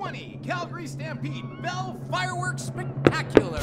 2020 Calgary Stampede Bell Fireworks Spectacular.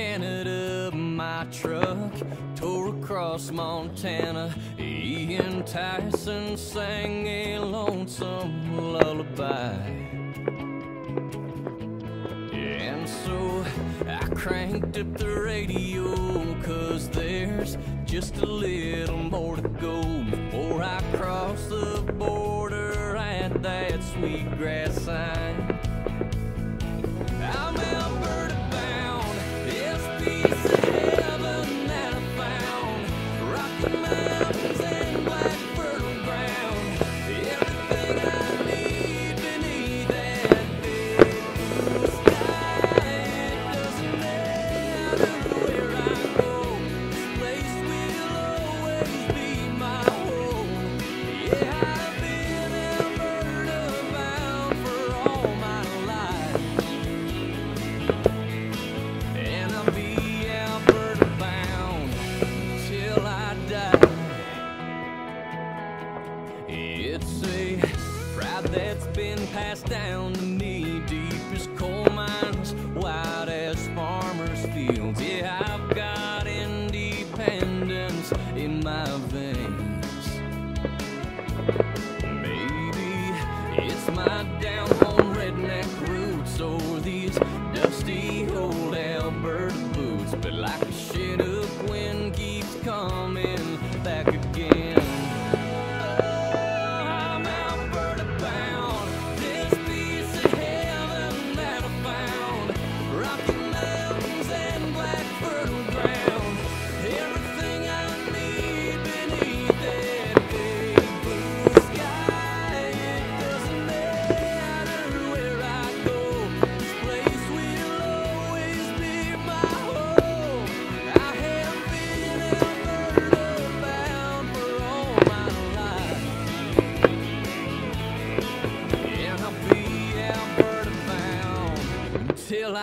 Canada, my truck tore across Montana. Ian Tyson sang a lonesome lullaby. And so I cranked up the radio, cause there's just a little more to go before I cross the border at that sweet grass sign. that's been passed down to me.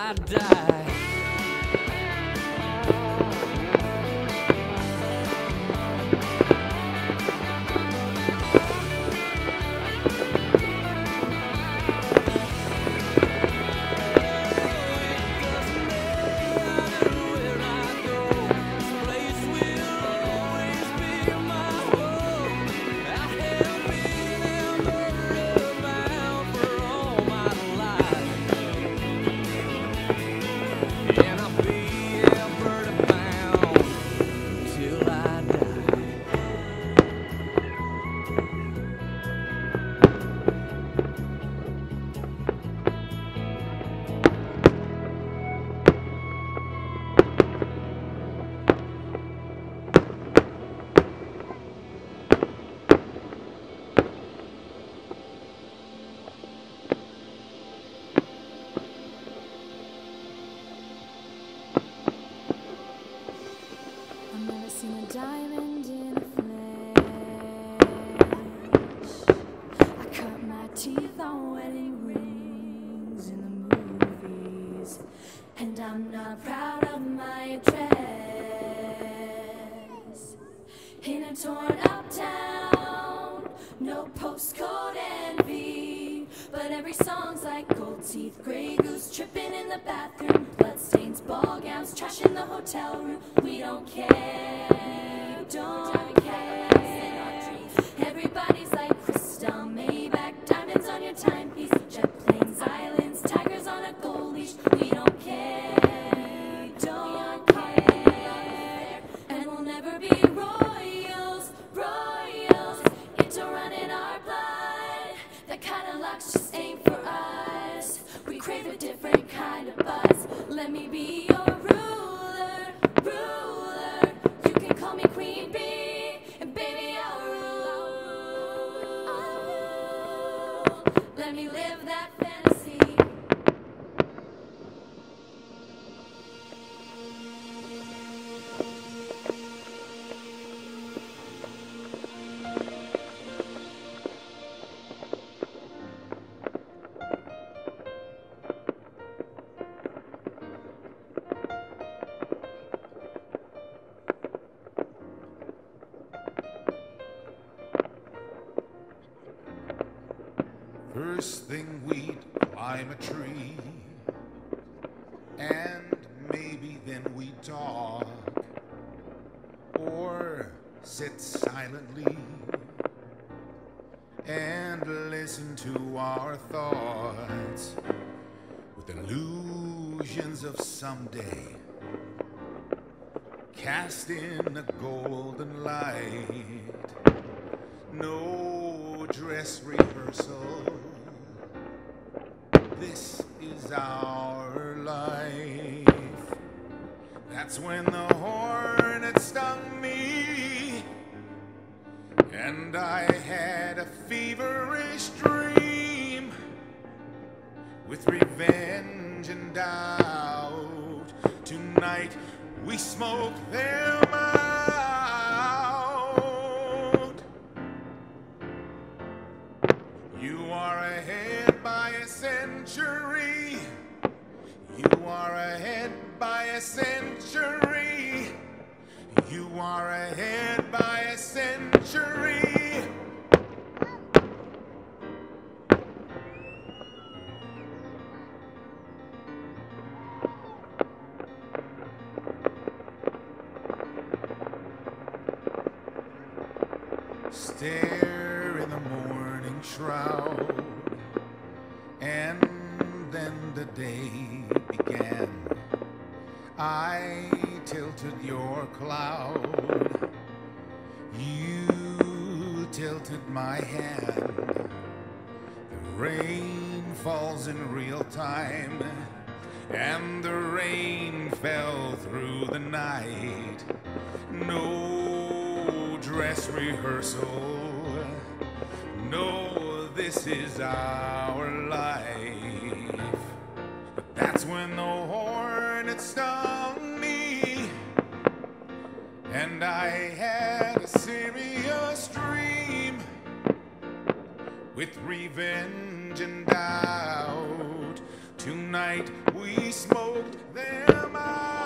I die. Let me live that fantasy. first thing we'd climb a tree. And maybe then we'd talk. Or sit silently and listen to our thoughts with illusions of someday cast in a golden light. No dress rehearsal is our life. That's when the horn had stung me, and I had a feverish dream with revenge and doubt. Tonight we smoke their minds. century, you are ahead. Tilted my hand. The rain falls in real time, and the rain fell through the night. No dress rehearsal, no, this is our life. But that's when the hornet stung me, and I had with revenge and doubt. Tonight we smoked them out.